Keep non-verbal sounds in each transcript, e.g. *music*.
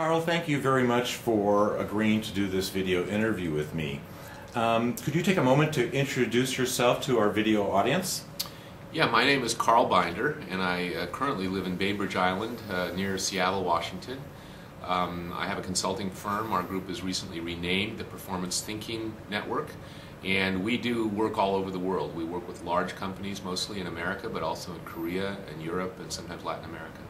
Carl, thank you very much for agreeing to do this video interview with me. Um, could you take a moment to introduce yourself to our video audience? Yeah, my name is Carl Binder, and I uh, currently live in Bainbridge Island uh, near Seattle, Washington. Um, I have a consulting firm. Our group is recently renamed the Performance Thinking Network, and we do work all over the world. We work with large companies, mostly in America, but also in Korea and Europe and sometimes Latin America.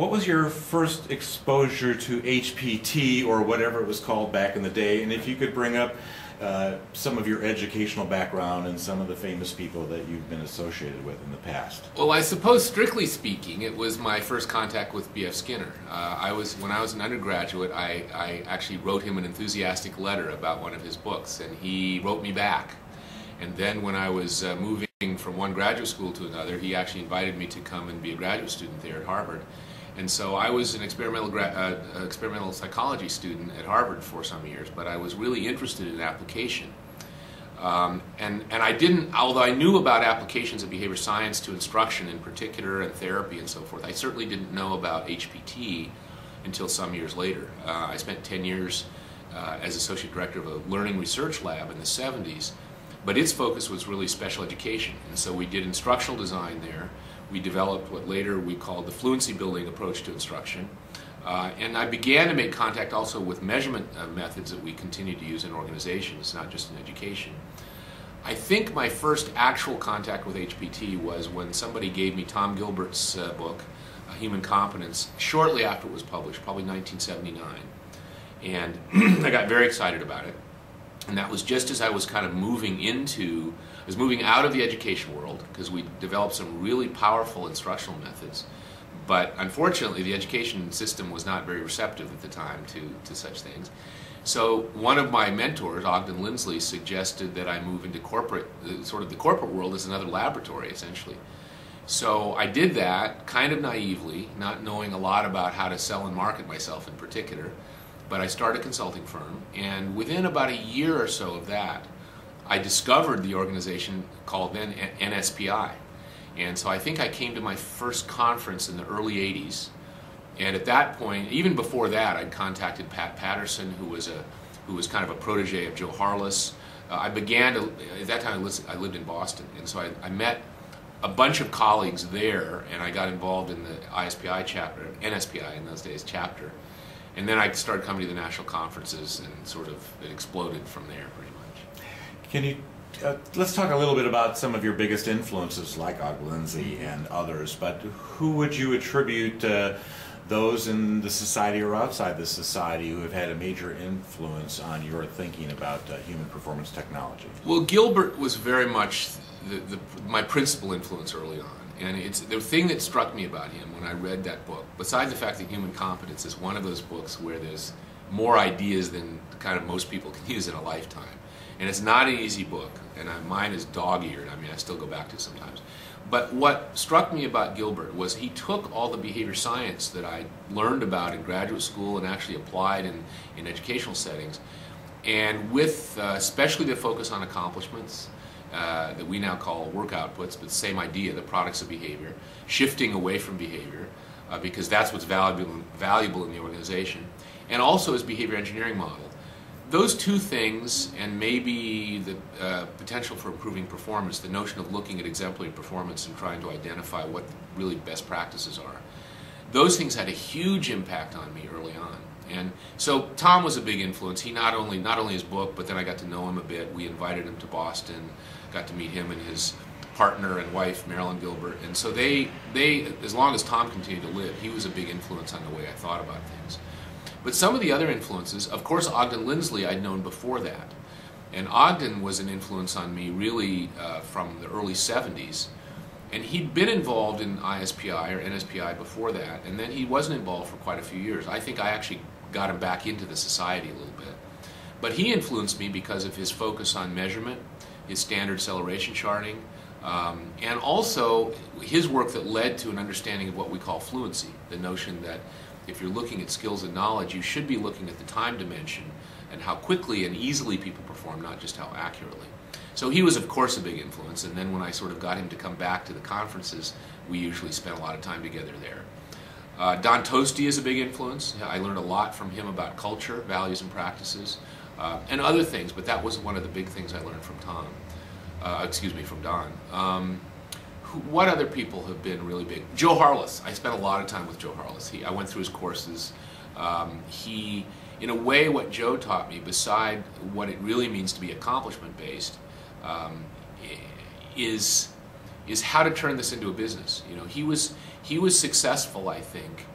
What was your first exposure to HPT or whatever it was called back in the day? And if you could bring up uh, some of your educational background and some of the famous people that you've been associated with in the past. Well, I suppose strictly speaking, it was my first contact with B.F. Skinner. Uh, I was when I was an undergraduate, I, I actually wrote him an enthusiastic letter about one of his books, and he wrote me back. And then when I was uh, moving from one graduate school to another, he actually invited me to come and be a graduate student there at Harvard. And so I was an experimental, uh, experimental psychology student at Harvard for some years, but I was really interested in application. Um, and, and I didn't, although I knew about applications of behavior science to instruction in particular and therapy and so forth, I certainly didn't know about HPT until some years later. Uh, I spent 10 years uh, as associate director of a learning research lab in the 70s, but its focus was really special education. And so we did instructional design there we developed what later we called the fluency building approach to instruction. Uh, and I began to make contact also with measurement uh, methods that we continue to use in organizations, not just in education. I think my first actual contact with HPT was when somebody gave me Tom Gilbert's uh, book, Human Competence, shortly after it was published, probably 1979. And *clears throat* I got very excited about it. And that was just as I was kind of moving into I was moving out of the education world because we developed some really powerful instructional methods. But unfortunately, the education system was not very receptive at the time to, to such things. So one of my mentors, Ogden Lindsley, suggested that I move into corporate, uh, sort of the corporate world as another laboratory, essentially. So I did that kind of naively, not knowing a lot about how to sell and market myself in particular. But I started a consulting firm, and within about a year or so of that, I discovered the organization called then NSPI. And so I think I came to my first conference in the early 80s. And at that point, even before that, I'd contacted Pat Patterson, who was, a, who was kind of a protege of Joe Harless. Uh, I began to, at that time I lived in Boston, and so I, I met a bunch of colleagues there, and I got involved in the ISPI chapter, NSPI in those days chapter. And then I started coming to the national conferences, and sort of it exploded from there pretty much. Can you uh, let's talk a little bit about some of your biggest influences, like Og Lindsley and others. But who would you attribute uh, those in the society or outside the society who have had a major influence on your thinking about uh, human performance technology? Well, Gilbert was very much the, the, my principal influence early on. And it's the thing that struck me about him when I read that book, besides the fact that Human Competence is one of those books where there's more ideas than kind of most people can use in a lifetime and it's not an easy book, and I, mine is dog-eared. I mean, I still go back to it sometimes. But what struck me about Gilbert was he took all the behavior science that I learned about in graduate school and actually applied in, in educational settings, and with uh, especially the focus on accomplishments, uh, that we now call work outputs, but same idea, the products of behavior, shifting away from behavior, uh, because that's what's valuable, valuable in the organization, and also his behavior engineering model those two things, and maybe the uh, potential for improving performance, the notion of looking at exemplary performance and trying to identify what really best practices are, those things had a huge impact on me early on. And so Tom was a big influence. He not only not only his book, but then I got to know him a bit. We invited him to Boston, got to meet him and his partner and wife Marilyn Gilbert. And so they they as long as Tom continued to live, he was a big influence on the way I thought about things. But some of the other influences, of course, Ogden Lindsley I'd known before that. And Ogden was an influence on me really uh, from the early 70s. And he'd been involved in ISPI or NSPI before that, and then he wasn't involved for quite a few years. I think I actually got him back into the society a little bit. But he influenced me because of his focus on measurement, his standard celeration charting, um, and also his work that led to an understanding of what we call fluency, the notion that if you're looking at skills and knowledge, you should be looking at the time dimension and how quickly and easily people perform, not just how accurately. So he was, of course, a big influence. And then when I sort of got him to come back to the conferences, we usually spent a lot of time together there. Uh, Don Tosti is a big influence. I learned a lot from him about culture, values, and practices, uh, and other things. But that was one of the big things I learned from Tom. Uh, excuse me, from Don. Um, what other people have been really big? Joe Harless. I spent a lot of time with Joe Harless. He, I went through his courses. Um, he, in a way, what Joe taught me, beside what it really means to be accomplishment based, um, is is how to turn this into a business. You know, he was he was successful, I think,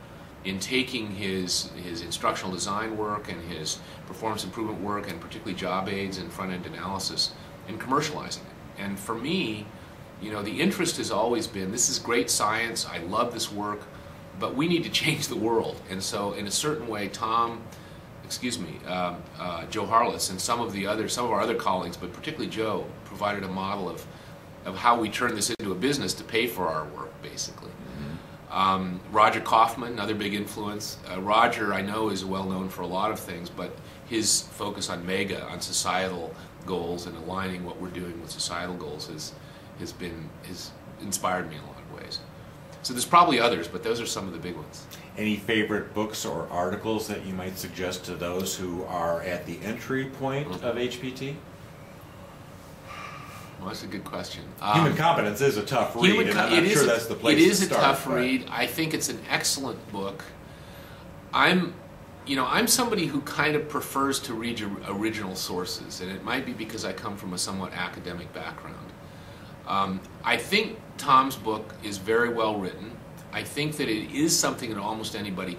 in taking his his instructional design work and his performance improvement work, and particularly job aids and front end analysis, and commercializing it. And for me, you know, the interest has always been this is great science. I love this work, but we need to *laughs* change the world. And so, in a certain way, Tom excuse me, um, uh, Joe Harless and some of the other, some of our other colleagues, but particularly Joe, provided a model of, of how we turn this into a business to pay for our work, basically. Mm-hmm. Um, Roger Kaufman, another big influence. Uh, Roger, I know, is well known for a lot of things, but his focus on mega, on societal goals and aligning what we're doing with societal goals has, has been, has inspired me in a lot of ways. So there's probably others, but those are some of the big ones. Any favorite books or articles that you might suggest to those who are at the entry point mm-hmm. of HPT? Well, that's a good question. Human um, Competence is a tough read, and I'm not sure a, that's the place It is to start, a tough read. I think it's an excellent book. I'm, you know, I'm somebody who kind of prefers to read original sources, and it might be because I come from a somewhat academic background. Um, I think Tom's book is very well written. I think that it is something that almost anybody